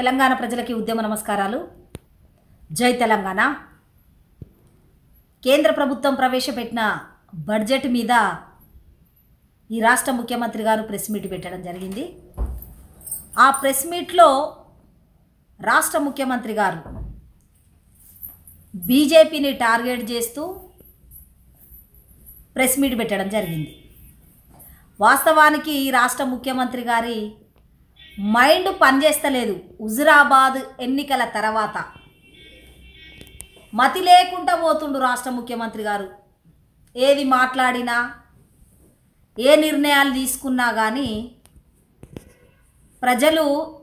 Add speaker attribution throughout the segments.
Speaker 1: తెలంగాణ ప్రజలకి ఉద్యమ నమస్కారాలు. జై తెలంగాణ. కేంద్ర ప్రభుత్వం ప్రవేశపెట్టిన బడ్జెట్ మీద ఈ రాష్ట్ర ముఖ్యమంత్రి గారు ప్రెస్ మీట్ పెట్టడం జరిగింది. ఆ ప్రెస్ మీట్లో రాష్ట్ర ముఖ్యమంత్రి గారు బీజేపీని టార్గెట్ చేస్తూ ప్రెస్ మీట్ పెట్టడం జరిగింది. వాస్తవానికి ఈ రాష్ట్ర ముఖ్యమంత్రి గారి మైండ్ పనిచేస్తలేదు. హుజురాబాద్ ఎన్నికల తర్వాత. మతి లేకుండా పోతుండు రాష్ట్ర ముఖ్యమంత్రి గారు. ఏది మాట్లాడినా ఏ నిర్ణయాలు తీసుకున్నా కానీ ప్రజలు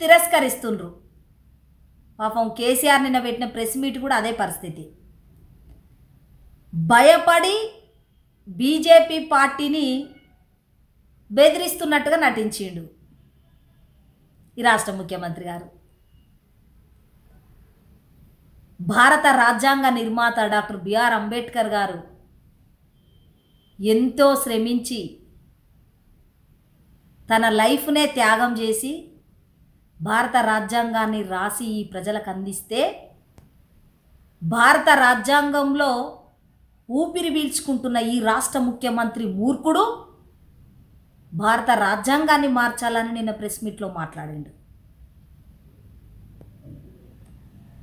Speaker 1: తిరస్కరిస్తుండ్రు. పాపం కేసీఆర్ నిన్న పెట్టిన ప్రెస్ మీట్ కూడా అదే పరిస్థితి. భయపడి బీజేపీ పార్టీని బెదిరిస్తున్నట్టుగా నటించిండు. ఈ రాష్ట్ర ముఖ్యమంత్రి గారు. భారత రాజ్యాంగ నిర్మాత డాక్టర్ బిఆర్ అంబేద్కర్ గారు ఎంతో శ్రమించి తన లైఫ్నే త్యాగం చేసి భారత రాజ్యాంగాన్ని రాసి ఈ ప్రజలకు అందిస్తే భారత రాజ్యాంగంలో ఊపిరి పీల్చుకుంటున్న ఈ రాష్ట్ర ముఖ్యమంత్రి మూర్ఖుడు భారత రాజ్యాంగాన్ని మార్చాలని నిన్న ప్రెస్ మీట్లో మాట్లాడిండు.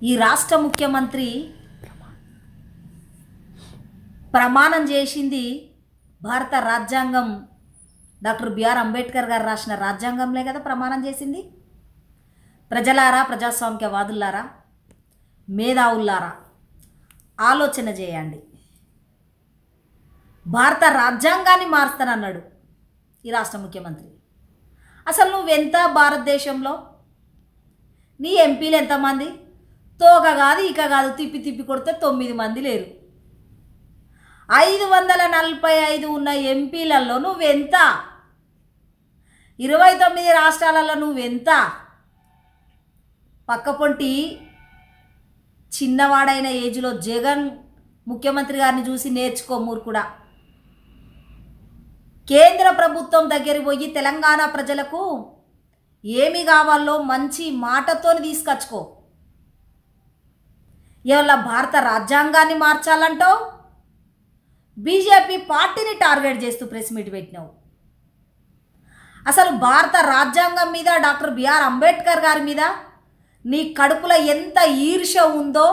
Speaker 1: ఈ రాష్ట్ర ముఖ్యమంత్రి ప్రమాణం చేసింది భారత రాజ్యాంగం డాక్టర్ బిఆర్ అంబేద్కర్ గారు రాసిన రాజ్యాంగంలే కదా ప్రమాణం చేసింది. ప్రజలారా ప్రజాస్వామికవాదులారా మేధావుల్లారా ఆలోచన చేయండి. భారత రాజ్యాంగాన్ని మారుస్తానన్నాడు. ఈ రాష్ట్ర ముఖ్యమంత్రి. అసలు నువ్వెంత భారతదేశంలో? నీ ఎంపీలు ఎంతమంది? తోక కాదు ఇక కాదు తిప్పి తిప్పి కొడితే తొమ్మిది మంది లేరు. ఐదు వందల నలభై ఐదు ఉన్న ఎంపీలలో నువ్వెంత? ఇరవై తొమ్మిది రాష్ట్రాలలో నువ్వెంత? పక్కపొంటి చిన్నవాడైన ఏజ్లో జగన్ ముఖ్యమంత్రి గారిని చూసి నేర్చుకో మూర్ఖుడా. కేంద్ర ప్రభుత్వం దగ్గర పోయి తెలంగాణ ప్రజలకు ఏమి కావాలో మంచి మాటతో తీసుకొచ్చుకో. ఇవాళ భారత రాజ్యాంగాన్ని మార్చాలంటావు? బీజేపీ పార్టీని టార్గెట్ చేస్తూ ప్రెస్ మీట్ పెట్టినావు. అసలు భారత రాజ్యాంగం మీద డాక్టర్ బిఆర్ అంబేద్కర్ గారి మీద నీ కడుపులో ఎంత ఈర్ష్య ఉందో